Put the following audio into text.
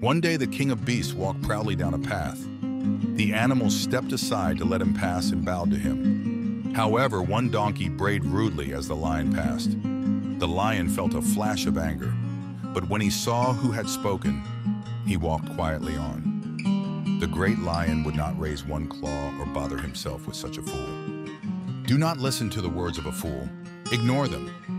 One day the king of beasts walked proudly down a path. The animals stepped aside to let him pass and bowed to him. However, one donkey brayed rudely as the lion passed. The lion felt a flash of anger, but when he saw who had spoken, he walked quietly on. The great lion would not raise one claw or bother himself with such a fool. Do not listen to the words of a fool. Ignore them.